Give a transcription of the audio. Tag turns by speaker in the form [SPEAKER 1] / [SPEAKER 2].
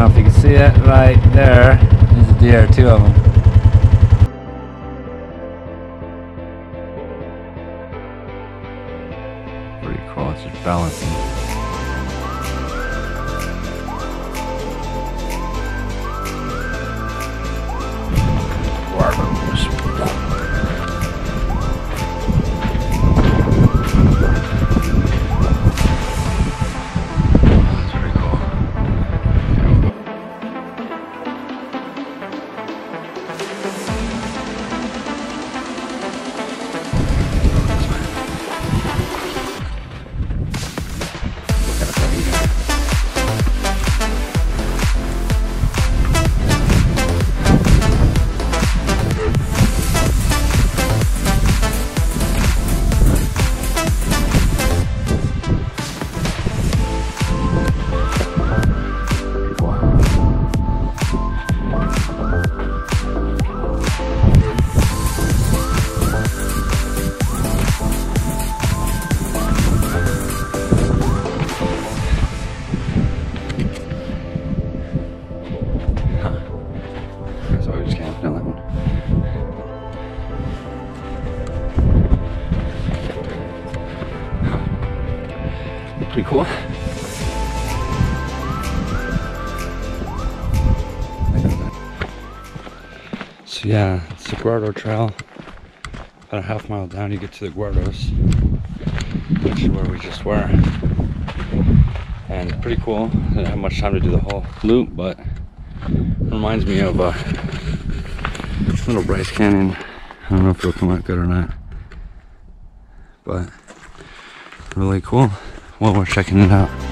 [SPEAKER 1] know if you can see it right there. There's a deer, two of them. Pretty cool, it's just balancing. Pretty cool. So yeah, it's the Grotto Trail. About a half mile down, you get to the Grottoes, which is where we just were. And pretty cool. I Didn't have much time to do the whole loop, but reminds me of uh, little Bryce Canyon. I don't know if it'll come out good or not, but really cool. Well, we're checking it out.